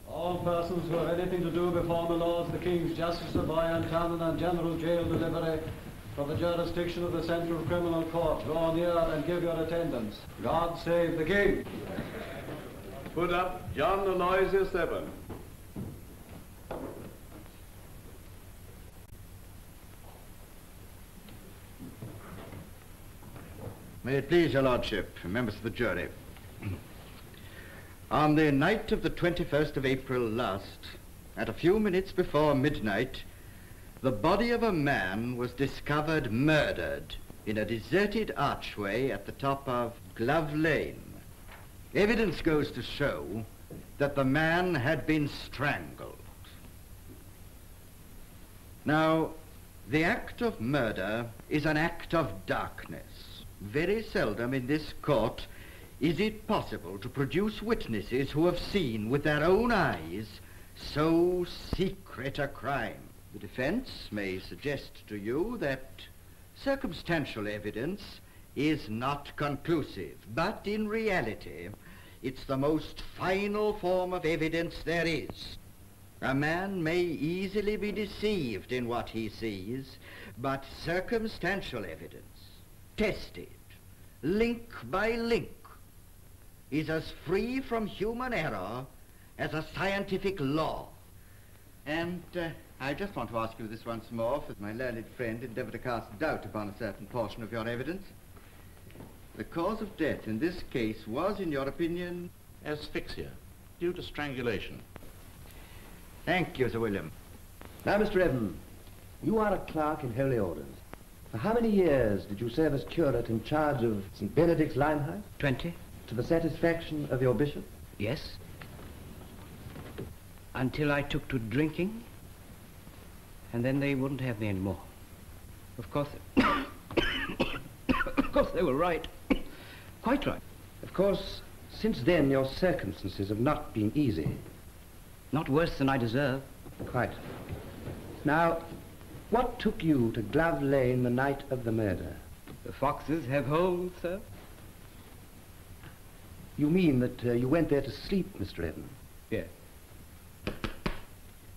All persons who have anything to do before my lords, the King's Justice of Oyer and Terminer and General Jail Delivery for the jurisdiction of the Central Criminal Court, draw near and give your attendance. God save the King. Put up John Aloysius Evan. May it please your lordship, members of the jury. Mm-hmm. On the night of the 21st of April last, at a few minutes before midnight, the body of a man was discovered murdered in a deserted archway at the top of Glove Lane. Evidence goes to show that the man had been strangled. Now, the act of murder is an act of darkness. Very seldom in this court is it possible to produce witnesses who have seen with their own eyes so secret a crime. The defense may suggest to you that circumstantial evidence is not conclusive, but in reality, it's the most final form of evidence there is. A man may easily be deceived in what he sees, but circumstantial evidence, tested, link by link, is as free from human error as a scientific law. And uh, I just want to ask you this once more, for my learned friend endeavoured to cast doubt upon a certain portion of your evidence. The cause of death in this case was, in your opinion... Asphyxia, due to strangulation. Thank you, Sir William. Now, Mr. Evan, you are a clerk in Holy Orders. For how many years did you serve as curate in charge of St. Benedict's Limehouse? Twenty. To the satisfaction of your bishop? Yes. Until I took to drinking, and then they wouldn't have me anymore. Of course, of course they were right. Quite right. Of course, since then your circumstances have not been easy. Not worse than I deserve. Quite. Now, what took you to Glove Lane the night of the murder? The foxes have holes, sir. You mean that uh, you went there to sleep, Mr. Evan? Yes.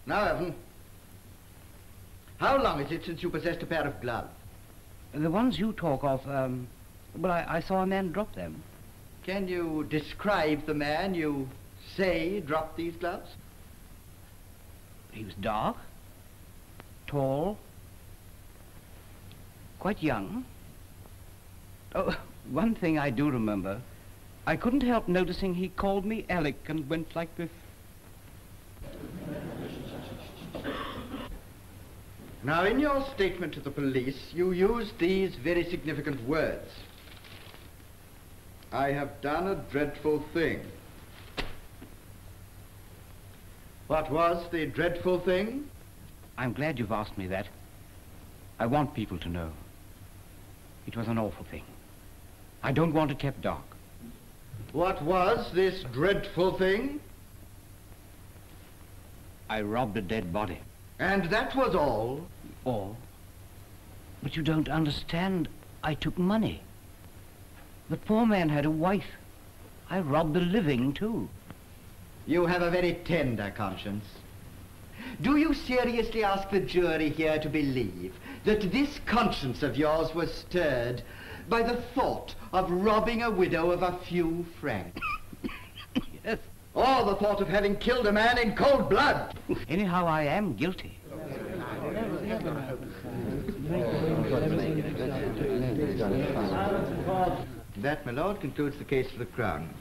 Now, Evan, How long is it since you possessed a pair of gloves? The ones you talk of, um, well, I, I saw a man drop them. Can you describe the man you say dropped these gloves? He was dark, tall, quite young. Oh, one thing I do remember. I couldn't help noticing he called me Alec and went like this. Now, in your statement to the police, you used these very significant words. I have done a dreadful thing. What was the dreadful thing? I'm glad you've asked me that. I want people to know. It was an awful thing. I don't want it kept dark. What was this dreadful thing? I robbed a dead body. And that was all? All. But you don't understand. I took money. The poor man had a wife. I robbed the living, too. You have a very tender conscience. Do you seriously ask the jury here to believe that this conscience of yours was stirred by the thought of robbing a widow of a few francs? yes. Or the thought of having killed a man in cold blood? Anyhow, I am guilty. That, my lord, concludes the case for the Crown.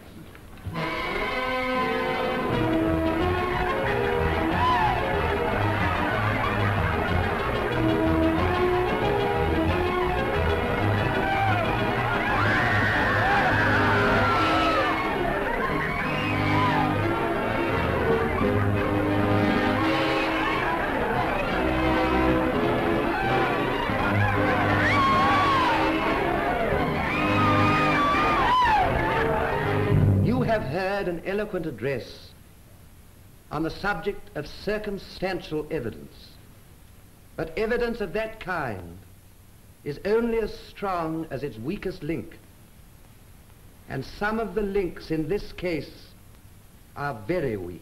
Eloquent address on the subject of circumstantial evidence. But evidence of that kind is only as strong as its weakest link. And some of the links in this case are very weak.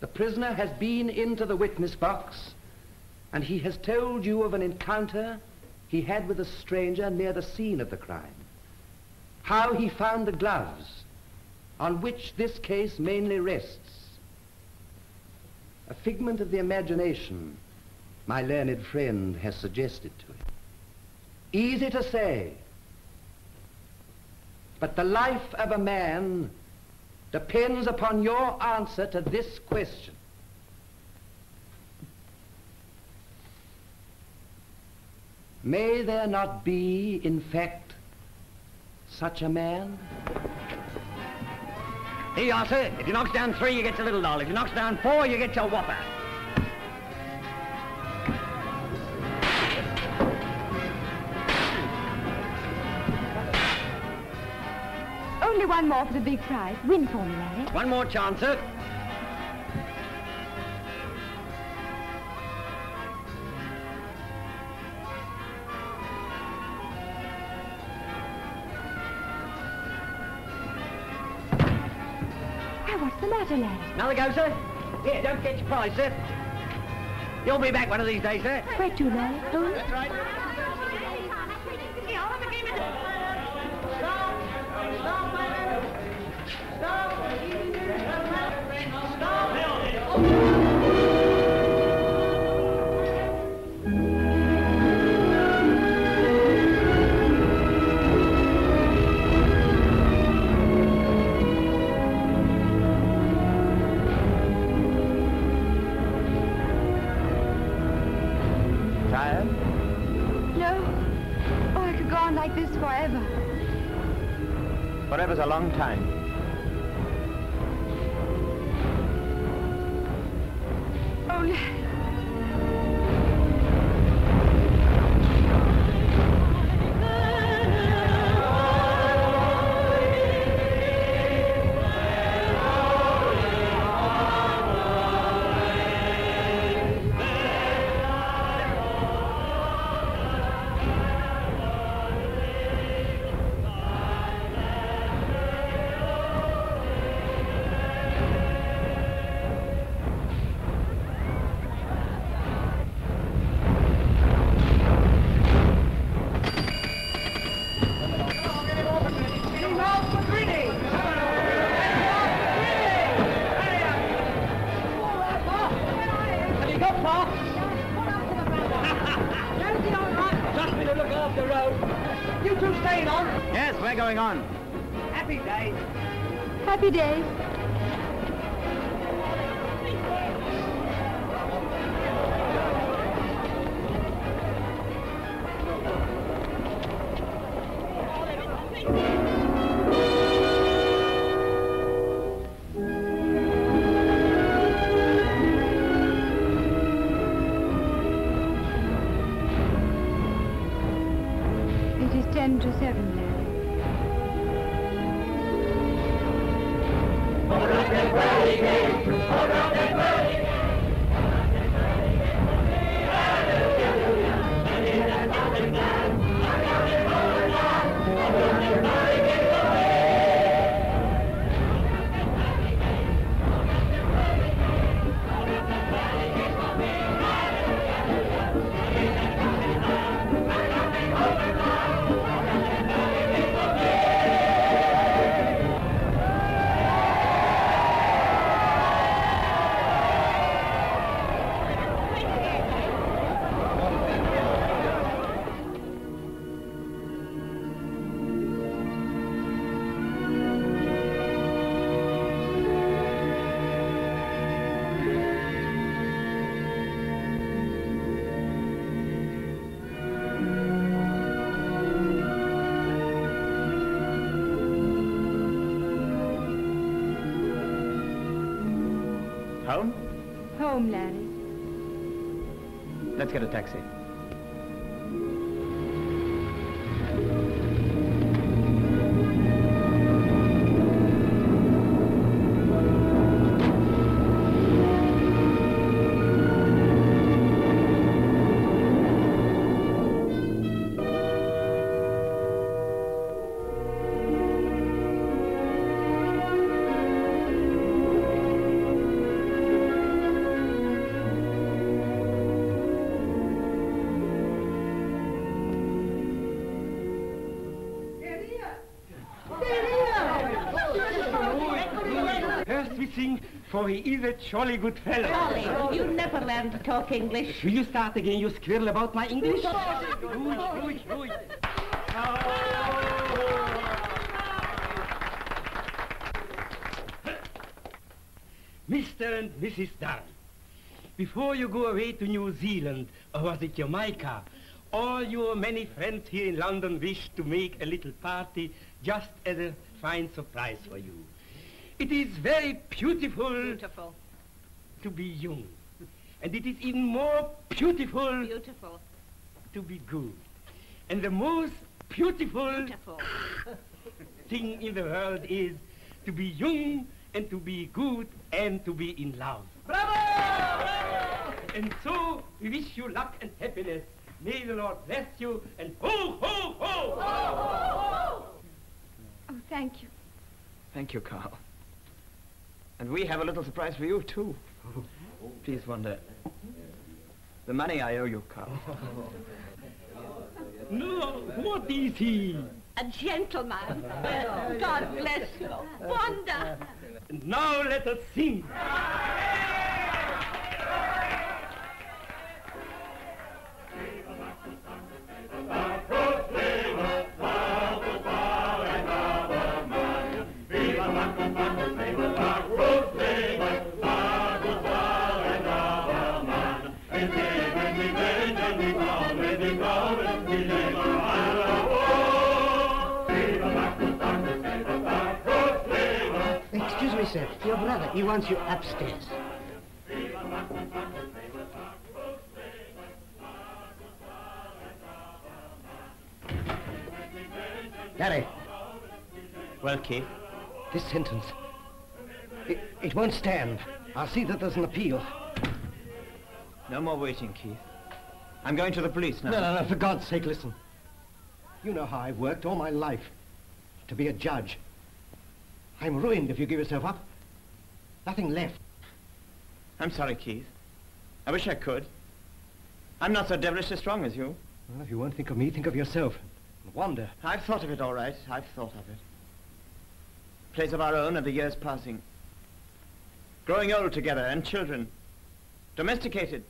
The prisoner has been into the witness box and he has told you of an encounter he had with a stranger near the scene of the crime. How he found the gloves on which this case mainly rests. A figment of the imagination, my learned friend has suggested to it. Easy to say, but the life of a man depends upon your answer to this question. May there not be, in fact, such a man? Here you are, sir. If you knocks down three, you get your little doll. If you knocks down four, you get your whopper. Only one more for the big prize. Win for me, Larry. One more chance, sir. Another go, sir. Here, don't get your prize, sir. You'll be back one of these days, sir. Where to, Larry? Home? That's right. Forever's a long time. It is taxi. For he is a jolly good fellow. Charlie, you never learn to talk English. Will you start again, you squirrel about my English? Ruhig, ruhig, ruhig. Mr. and Mrs. Dunn, before you go away to New Zealand, or was it Jamaica, all your many friends here in London wish to make a little party just as a fine surprise for you. It is very beautiful, Beautiful. to be young. And it is even more beautiful, Beautiful. to be good. And the most beautiful, Beautiful. thing in the world is to be young and to be good and to be in love. Bravo! And so we wish you luck and happiness. May the Lord bless you and ho, ho, ho! Oh, thank you. Thank you, Carl. And we have a little surprise for you, too. Please Wanda. The money I owe you, Carl. No, what is he? A gentleman. God bless you. Wanda. And now let us sing. Your brother, he wants you upstairs. Larry, Well, Keith, this sentence, it, it won't stand. I'll see that there's an appeal. no more waiting, Keith. I'm going to the police now. No, no, no, for God's sake, listen. You know how I've worked all my life to be a judge. I'm ruined if you give yourself up. Nothing left. I'm sorry, Keith. I wish I could. I'm not so devilishly strong as you. Well, if you won't think of me, think of yourself. And Wanda. I've thought of it all right. I've thought of it. Place of our own and the years passing. Growing old together and children. Domesticated.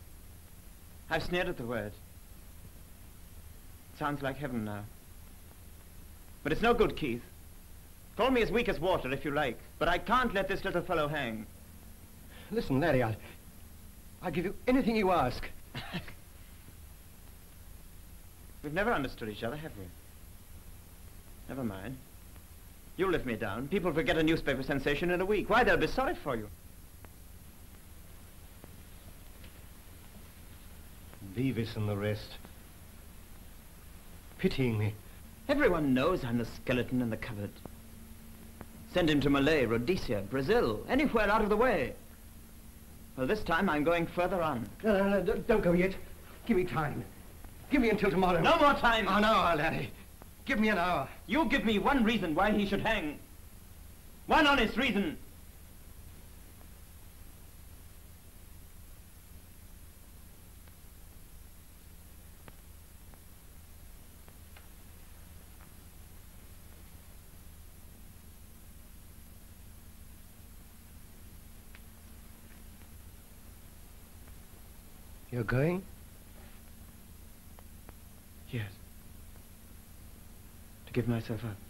I've sneered at the word. Sounds like heaven now. But it's no good, Keith. Call me as weak as water if you like, but I can't let this little fellow hang. Listen, Larry, I'll, I'll give you anything you ask. We've never understood each other, have we? Never mind. You'll lift me down. People forget a newspaper sensation in a week. Why, they'll be sorry for you. Beavis and the rest. Pitying me. Everyone knows I'm the skeleton in the cupboard. Send him to Malay, Rhodesia, Brazil, anywhere out of the way. Well, this time I'm going further on. No, no, no, don't- don't go yet. Give me time. Give me until tomorrow. No more time. Oh, an hour, Larry. Give me an hour. You give me one reason why he should hang. One honest reason. Going? Yes. To give myself up.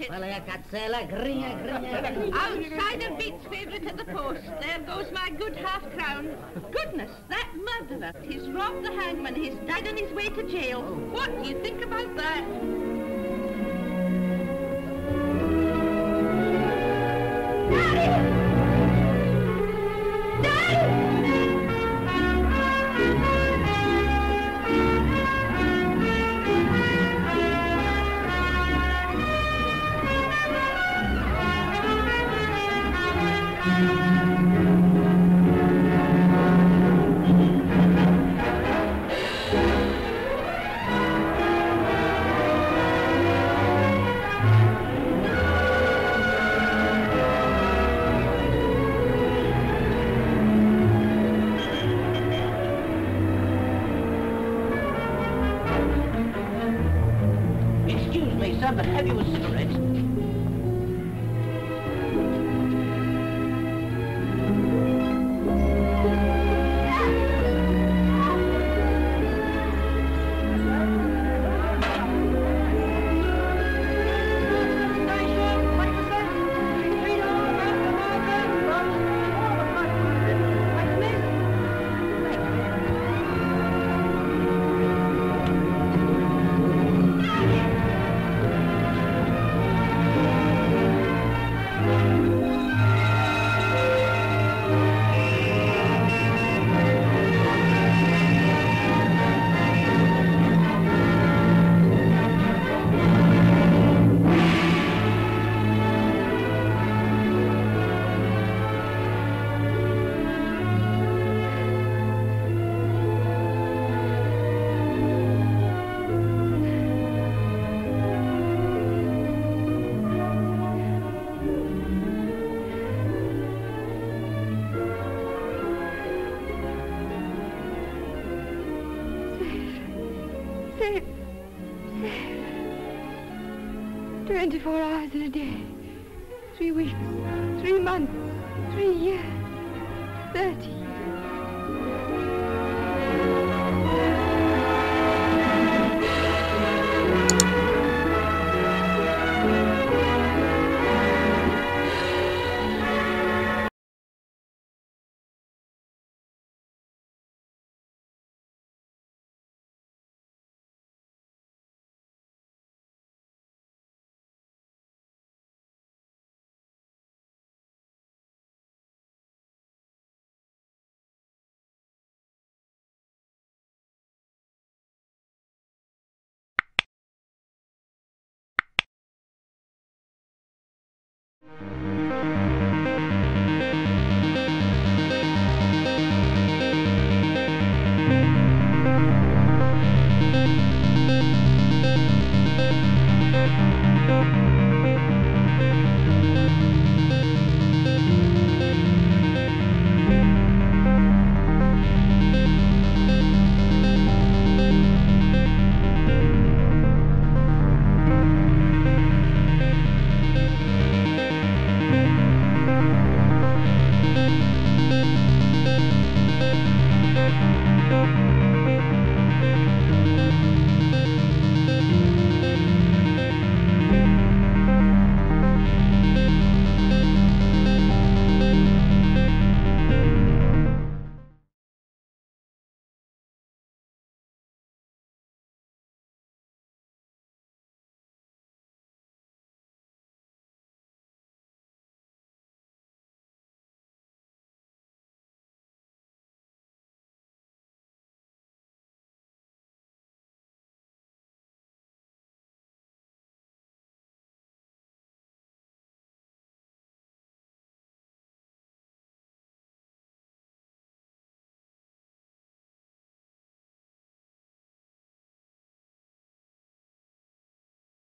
It. Well, Sela, gringa, gringa. Beats favourite at the post. There goes my good half crown. Goodness, that murderer. He's robbed the hangman. He's died on his way to jail. What do you think about that? 24 hours in a day. Three weeks. Three months. Three years. Thirty.